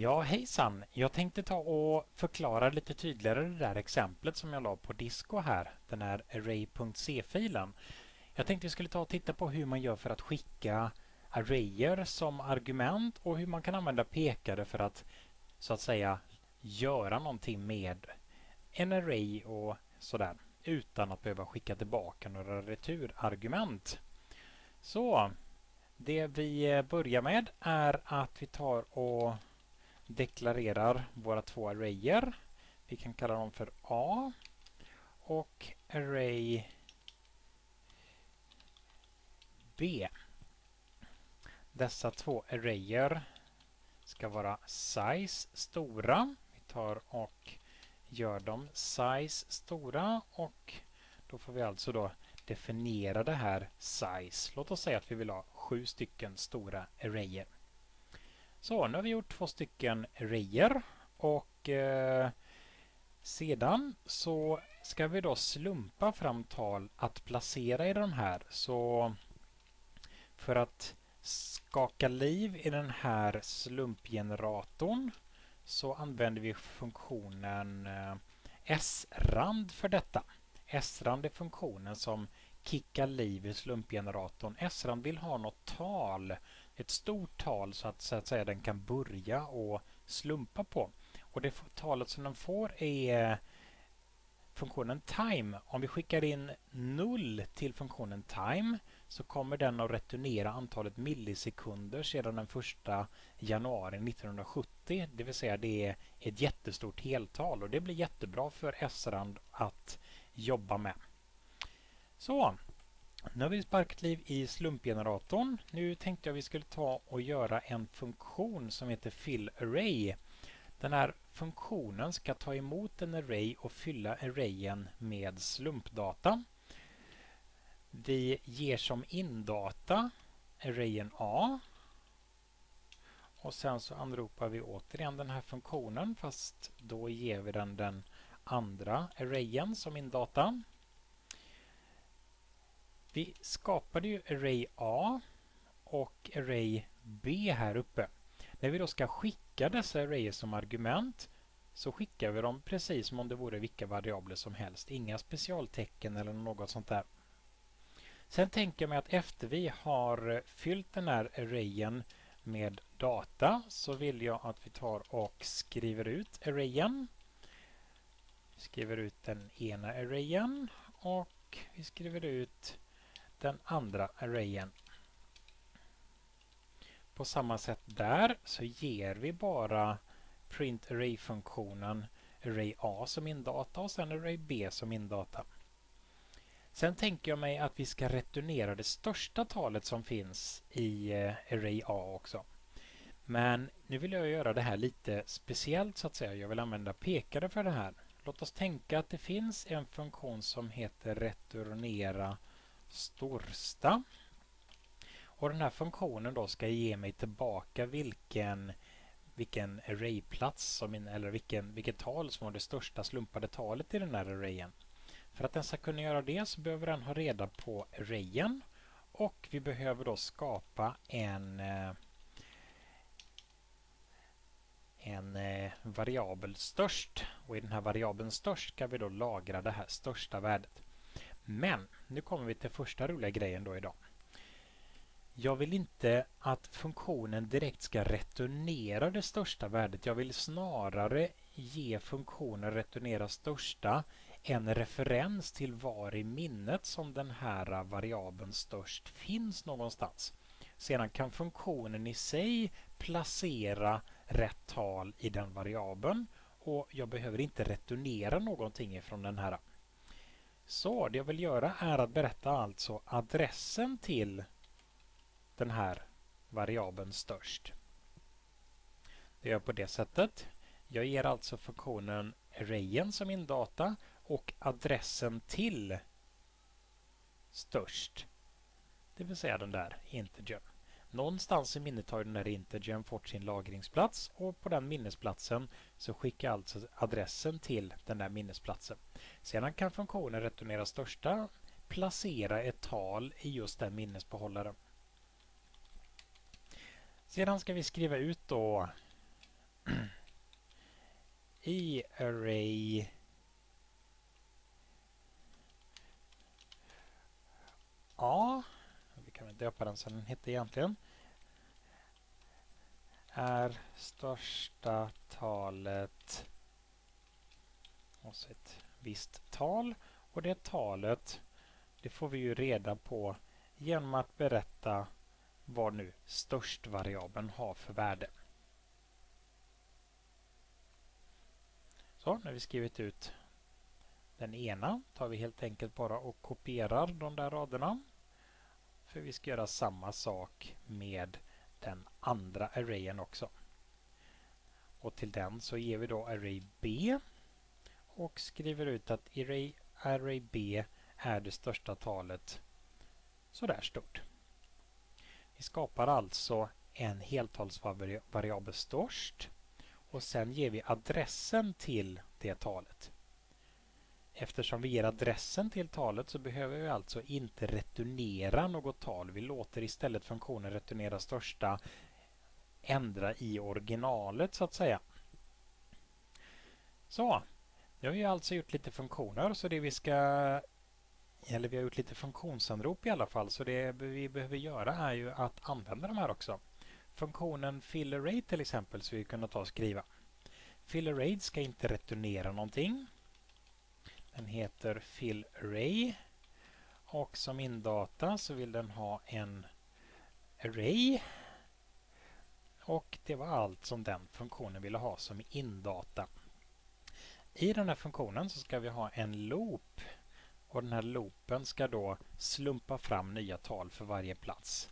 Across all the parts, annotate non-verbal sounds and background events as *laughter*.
Ja, hejsan! Jag tänkte ta och förklara lite tydligare det där exemplet som jag la på Disco här, den här array.c-filen. Jag tänkte vi skulle ta och titta på hur man gör för att skicka arrayer som argument och hur man kan använda pekare för att så att säga göra någonting med en array och sådär utan att behöva skicka tillbaka några returargument. Så det vi börjar med är att vi tar och deklarerar våra två arrayer. Vi kan kalla dem för A och array B. Dessa två arrayer ska vara size stora. Vi tar och gör dem size stora och då får vi alltså då definiera det här size. Låt oss säga att vi vill ha sju stycken stora arrayer. Så, nu har vi gjort två stycken arrayer och eh, sedan så ska vi då slumpa fram tal att placera i de här. Så för att skaka liv i den här slumpgeneratorn så använder vi funktionen eh, srand för detta. srand är funktionen som kicka liv i slumpgeneratorn. srand vill ha något tal ett stort tal så att, så att säga den kan börja och slumpa på. Och det talet som den får är funktionen time. Om vi skickar in 0 till funktionen time så kommer den att returnera antalet millisekunder sedan den 1 januari 1970. Det vill säga det är ett jättestort heltal och det blir jättebra för SRAND att jobba med. Så, nu har vi sparkat liv i slumpgeneratorn. Nu tänkte jag vi skulle ta och göra en funktion som heter fillArray. Den här funktionen ska ta emot en array och fylla arrayen med slumpdata. Vi ger som indata arrayen A. Och sen så anropar vi återigen den här funktionen fast då ger vi den den andra arrayen som indata. Vi skapade ju array A och array B här uppe. När vi då ska skicka dessa arrayer som argument så skickar vi dem precis som om det vore vilka variabler som helst. Inga specialtecken eller något sånt där. Sen tänker jag mig att efter vi har fyllt den här arrayen med data så vill jag att vi tar och skriver ut arrayen. Vi skriver ut den ena arrayen och vi skriver ut den andra arrayen. På samma sätt där så ger vi bara print array-funktionen array A som indata och sen array B som indata. Sen tänker jag mig att vi ska returnera det största talet som finns i eh, array A också. Men nu vill jag göra det här lite speciellt så att säga. Jag vill använda pekare för det här. Låt oss tänka att det finns en funktion som heter returnera största. Och den här funktionen då ska ge mig tillbaka vilken vilken arrayplats som in, eller vilken, vilket tal som var det största slumpade talet i den här arrayen. För att den ska kunna göra det så behöver den ha reda på arrayen och vi behöver då skapa en eh, en eh, variabel störst och i den här variabeln störst ska vi då lagra det här största värdet. Men nu kommer vi till första roliga grejen då idag. Jag vill inte att funktionen direkt ska returnera det största värdet. Jag vill snarare ge funktionen returnera största en referens till var i minnet som den här variabeln störst finns någonstans. Sedan kan funktionen i sig placera rätt tal i den variabeln och jag behöver inte returnera någonting ifrån den här så det jag vill göra är att berätta alltså adressen till den här variabeln störst. Det gör jag på det sättet. Jag ger alltså funktionen arrayen som indata och adressen till störst. Det vill säga den där integern. Någonstans i minnet har den här integern fått sin lagringsplats och på den minnesplatsen så skickar alltså adressen till den där minnesplatsen. Sedan kan funktionen returnera största placera ett tal i just den minnesbehållaren. Sedan ska vi skriva ut då *clears throat* i array A, vi kan väl döpa den som den hette egentligen, är största talet och så ett visst tal och det talet det får vi ju reda på genom att berätta vad nu störst-variabeln har för värde. Så, när vi skrivit ut den ena tar vi helt enkelt bara och kopierar de där raderna. För vi ska göra samma sak med den andra arrayen också. Och till den så ger vi då array B och skriver ut att array, array B är det största talet sådär stort. Vi skapar alltså en heltalsvariabel störst och sen ger vi adressen till det talet. Eftersom vi ger adressen till talet så behöver vi alltså inte returnera något tal. Vi låter istället funktionen returnera största ändra i originalet så att säga. Så, nu har vi alltså gjort lite funktioner så det vi ska eller vi har gjort lite funktionsanrop i alla fall så det vi behöver göra är ju att använda de här också. Funktionen fillArray till exempel så vi kunna ta och skriva. FillArray ska inte returnera någonting. Den heter fillArray och som indata så vill den ha en array och det var allt som den funktionen ville ha som indata. I den här funktionen så ska vi ha en loop och den här loopen ska då slumpa fram nya tal för varje plats.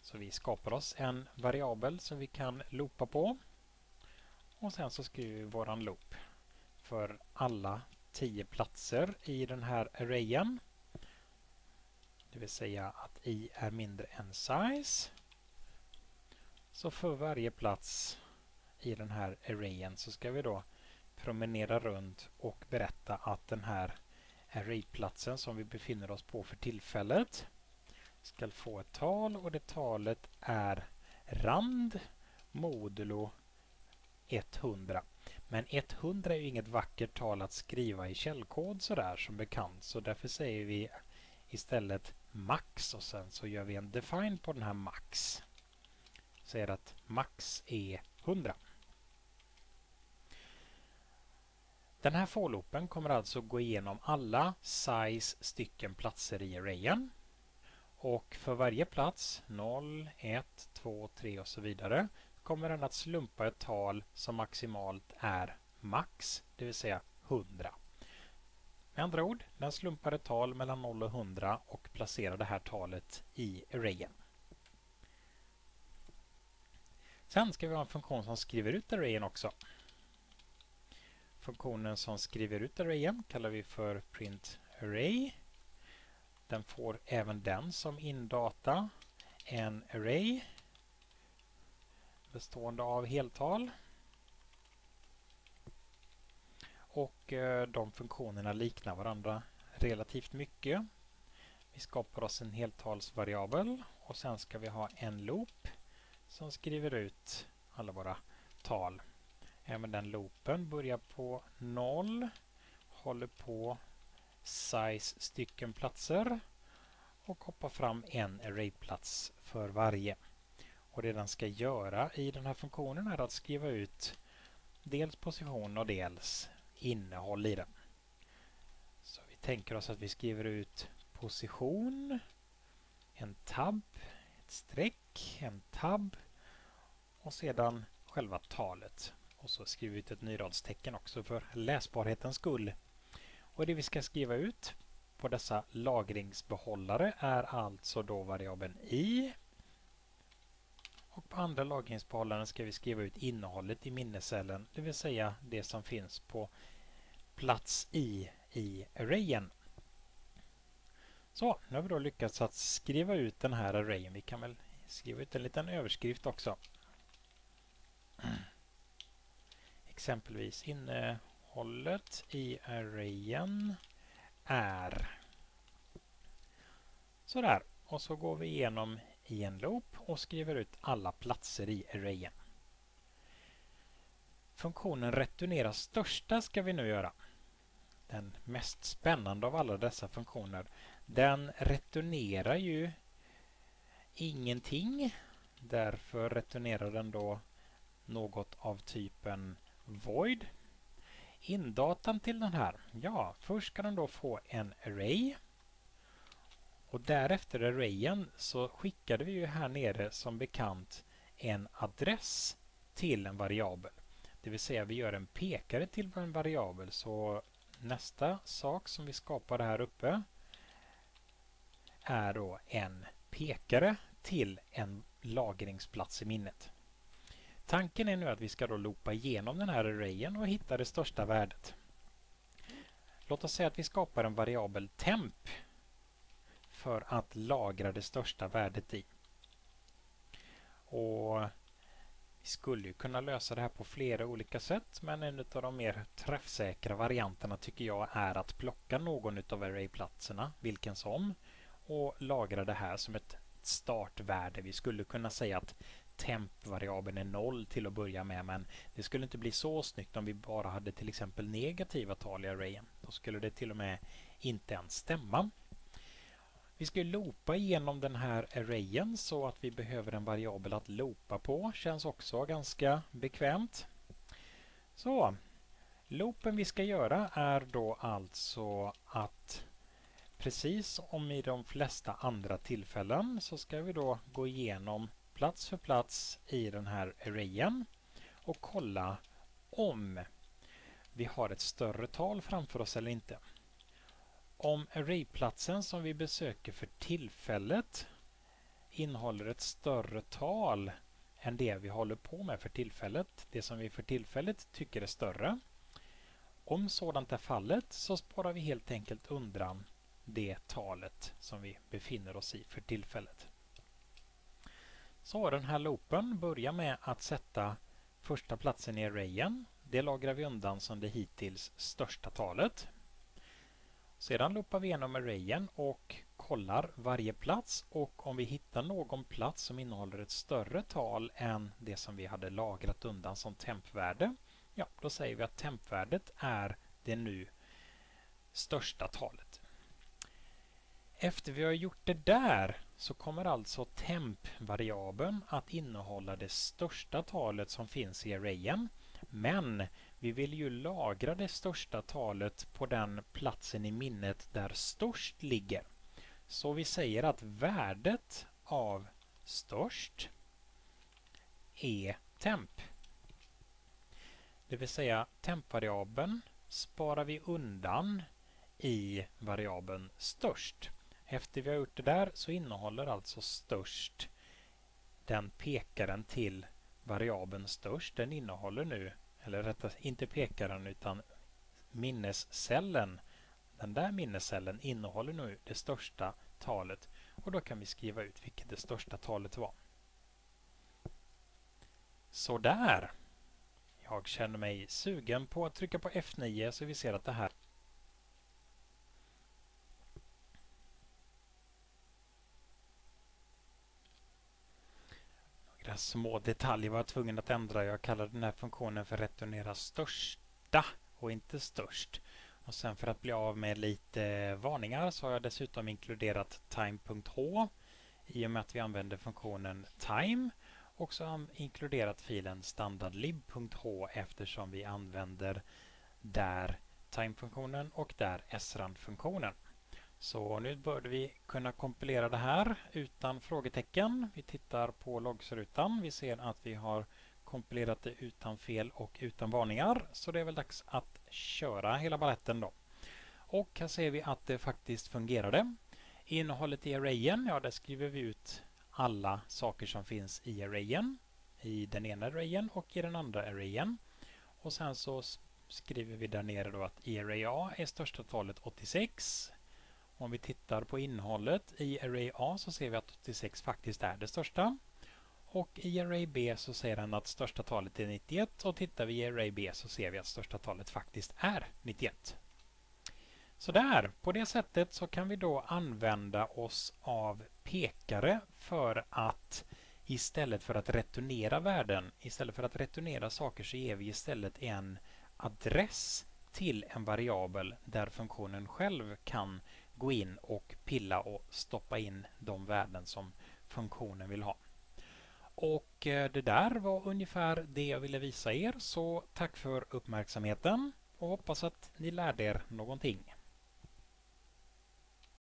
Så vi skapar oss en variabel som vi kan loopa på. Och sen så skriver vi våran loop för alla 10 platser i den här arrayen. Det vill säga att i är mindre än size. Så för varje plats i den här arrayen så ska vi då promenera runt och berätta att den här arrayplatsen som vi befinner oss på för tillfället ska få ett tal och det talet är rand modulo 100. Men 100 är ju inget vackert tal att skriva i källkod sådär som bekant så därför säger vi istället max och sen så gör vi en define på den här max. Säger att max är 100. Den här for kommer alltså gå igenom alla size stycken platser i arrayen. Och för varje plats, 0, 1, 2, 3 och så vidare, kommer den att slumpa ett tal som maximalt är max, det vill säga 100. Med andra ord, den slumpar ett tal mellan 0 och 100 och placerar det här talet i arrayen. Sen ska vi ha en funktion som skriver ut arrayen också. Funktionen som skriver ut arrayen kallar vi för printArray. Den får även den som indata en array bestående av heltal. Och eh, de funktionerna liknar varandra relativt mycket. Vi skapar oss en heltalsvariabel och sen ska vi ha en loop som skriver ut alla våra tal Även den loopen börjar på 0, håller på size stycken platser och hoppar fram en arrayplats för varje. Och det den ska göra i den här funktionen är att skriva ut dels position och dels innehåll i den. Så vi tänker oss att vi skriver ut position, en tab, ett streck, en tab och sedan själva talet. Och så skriver vi ut ett nyradstecken också för läsbarhetens skull. Och det vi ska skriva ut på dessa lagringsbehållare är alltså då variabeln i. På andra lagringsbehållaren ska vi skriva ut innehållet i minnescellen, det vill säga det som finns på plats i i arrayen. Så, nu har vi då lyckats att skriva ut den här arrayen. Vi kan väl skriva ut en liten överskrift också exempelvis innehållet i arrayen är sådär. Och så går vi igenom i en loop och skriver ut alla platser i arrayen. funktionen returnera största ska vi nu göra. Den mest spännande av alla dessa funktioner. Den returnerar ju ingenting. Därför returnerar den då något av typen void. Indatan till den här. Ja, först ska den då få en array. Och därefter arrayen så skickade vi ju här nere som bekant en adress till en variabel. Det vill säga vi gör en pekare till en variabel. Så nästa sak som vi skapar här uppe är då en pekare till en lagringsplats i minnet. Tanken är nu att vi ska då loopa igenom den här arrayen och hitta det största värdet. Låt oss säga att vi skapar en variabel temp för att lagra det största värdet i. Och vi skulle ju kunna lösa det här på flera olika sätt men en av de mer träffsäkra varianterna tycker jag är att plocka någon av arrayplatserna, vilken som, och lagra det här som ett startvärde. Vi skulle kunna säga att temp-variabeln är noll till att börja med men det skulle inte bli så snyggt om vi bara hade till exempel negativa tal i arrayen. Då skulle det till och med inte ens stämma. Vi ska loopa igenom den här arrayen så att vi behöver en variabel att loopa på. Känns också ganska bekvämt. Så, loopen vi ska göra är då alltså att precis som i de flesta andra tillfällen så ska vi då gå igenom plats för plats i den här arrayen och kolla om vi har ett större tal framför oss eller inte. Om arrayplatsen som vi besöker för tillfället innehåller ett större tal än det vi håller på med för tillfället, det som vi för tillfället tycker är större. Om sådant är fallet så sparar vi helt enkelt undan det talet som vi befinner oss i för tillfället. Så den här loopen börjar med att sätta första platsen i arrayen. Det lagrar vi undan som det hittills största talet. Sedan loopar vi igenom arrayen och kollar varje plats och om vi hittar någon plats som innehåller ett större tal än det som vi hade lagrat undan som tempvärde, ja, då säger vi att tempvärdet är det nu största talet. Efter vi har gjort det där så kommer alltså temp-variabeln att innehålla det största talet som finns i arrayen. Men vi vill ju lagra det största talet på den platsen i minnet där störst ligger. Så vi säger att värdet av störst är temp. Det vill säga tempvariabeln sparar vi undan i variabeln störst. Efter vi har gjort det där så innehåller alltså störst den pekaren till variabeln störst. Den innehåller nu, eller rättare inte pekaren utan minnescellen. Den där minnescellen innehåller nu det största talet och då kan vi skriva ut vilket det största talet var. Så där. Jag känner mig sugen på att trycka på F9 så vi ser att det här små detaljer var jag tvungen att ändra. Jag kallar den här funktionen för returnera största och inte störst. Och sen för att bli av med lite varningar så har jag dessutom inkluderat time.h i och med att vi använder funktionen time och så har inkluderat filen standardlib.h eftersom vi använder där time-funktionen och där srand-funktionen. Så nu borde vi kunna kompilera det här utan frågetecken. Vi tittar på loggsrutan. Vi ser att vi har kompilerat det utan fel och utan varningar. Så det är väl dags att köra hela balletten då. Och här ser vi att det faktiskt fungerade. Innehållet i arrayen, ja där skriver vi ut alla saker som finns i arrayen. I den ena arrayen och i den andra arrayen. Och sen så skriver vi där nere då att i array A är största talet 86 om vi tittar på innehållet i array A så ser vi att 86 faktiskt är det största. Och i array B så säger den att största talet är 91 och tittar vi i array B så ser vi att största talet faktiskt är 91. Så där, på det sättet så kan vi då använda oss av pekare för att istället för att returnera värden, istället för att returnera saker så ger vi istället en adress till en variabel där funktionen själv kan gå in och pilla och stoppa in de värden som funktionen vill ha. Och eh, det där var ungefär det jag ville visa er så tack för uppmärksamheten och hoppas att ni lärde er någonting.